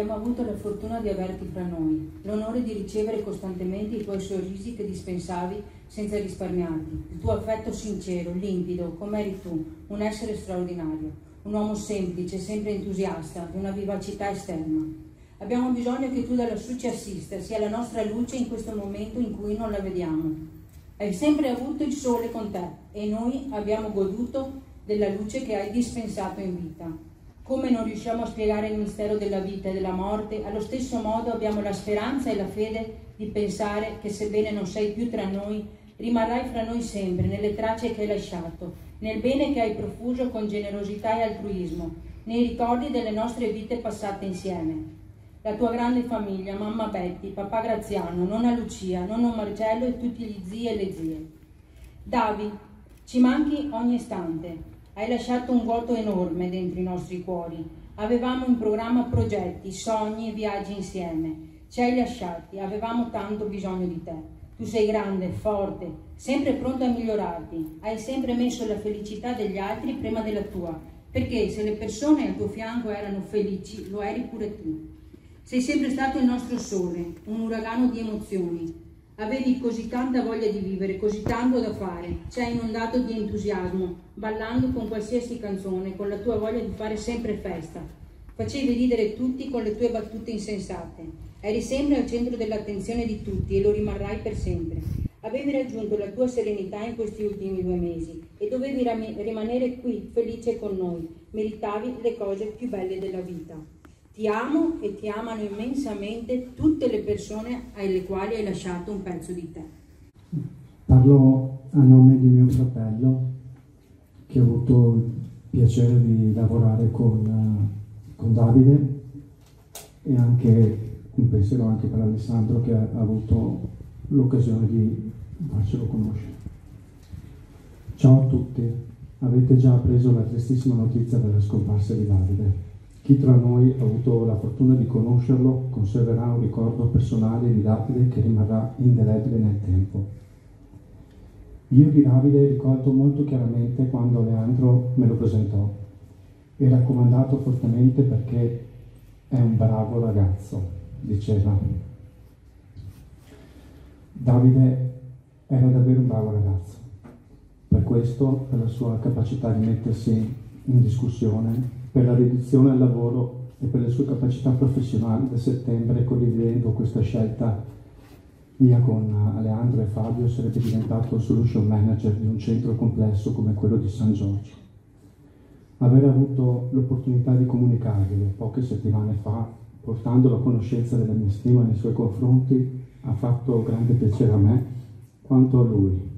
la fortuna di averti fra noi, l'onore di ricevere costantemente i tuoi sorrisi che dispensavi senza risparmiarti, il tuo affetto sincero, limpido, come eri tu, un essere straordinario, un uomo semplice, sempre entusiasta, di una vivacità esterna. Abbiamo bisogno che tu da lassù ci assista, sia la nostra luce in questo momento in cui non la vediamo. Hai sempre avuto il sole con te e noi abbiamo goduto della luce che hai dispensato in vita. Come non riusciamo a spiegare il mistero della vita e della morte, allo stesso modo abbiamo la speranza e la fede di pensare che sebbene non sei più tra noi, rimarrai fra noi sempre, nelle tracce che hai lasciato, nel bene che hai profuso con generosità e altruismo, nei ricordi delle nostre vite passate insieme. La tua grande famiglia, mamma Betty, papà Graziano, nonna Lucia, nonno Marcello e tutti gli zii e le zie. Davi, ci manchi ogni istante, hai lasciato un vuoto enorme dentro i nostri cuori. Avevamo in programma progetti, sogni e viaggi insieme. Ci hai lasciati, avevamo tanto bisogno di te. Tu sei grande, forte, sempre pronto a migliorarti. Hai sempre messo la felicità degli altri prima della tua, perché se le persone al tuo fianco erano felici, lo eri pure tu. Sei sempre stato il nostro sole, un uragano di emozioni, Avevi così tanta voglia di vivere, così tanto da fare, ci hai inondato di entusiasmo, ballando con qualsiasi canzone, con la tua voglia di fare sempre festa. Facevi ridere tutti con le tue battute insensate. Eri sempre al centro dell'attenzione di tutti e lo rimarrai per sempre. Avevi raggiunto la tua serenità in questi ultimi due mesi e dovevi rimanere qui, felice con noi. Meritavi le cose più belle della vita. Ti amo e ti amano immensamente tutte le persone alle quali hai lasciato un pezzo di te. Parlo a nome di mio fratello che ha avuto il piacere di lavorare con, uh, con Davide e anche un pensiero anche per Alessandro che ha avuto l'occasione di farcelo conoscere. Ciao a tutti, avete già appreso la tristissima notizia della scomparsa di Davide. Chi tra noi ha avuto la fortuna di conoscerlo conserverà un ricordo personale di Davide che rimarrà indelebile nel tempo. Io di Davide ricordo molto chiaramente quando Leandro me lo presentò. Era comandato fortemente perché è un bravo ragazzo, diceva. Davide era davvero un bravo ragazzo. Per questo, per la sua capacità di mettersi in discussione, per la dedizione al lavoro e per le sue capacità professionali da settembre, condividendo questa scelta mia con Aleandro e Fabio, sarebbe diventato solution manager di un centro complesso come quello di San Giorgio. Aver avuto l'opportunità di comunicarglielo poche settimane fa, portandolo a conoscenza della mia stima nei suoi confronti, ha fatto grande piacere a me quanto a lui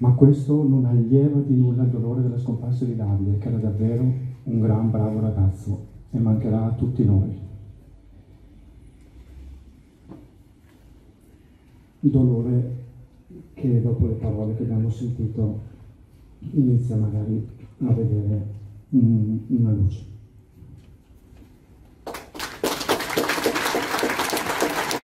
ma questo non allieva di nulla il dolore della scomparsa di Davide, che era davvero un gran bravo ragazzo e mancherà a tutti noi. Dolore che dopo le parole che abbiamo sentito inizia magari a vedere una luce.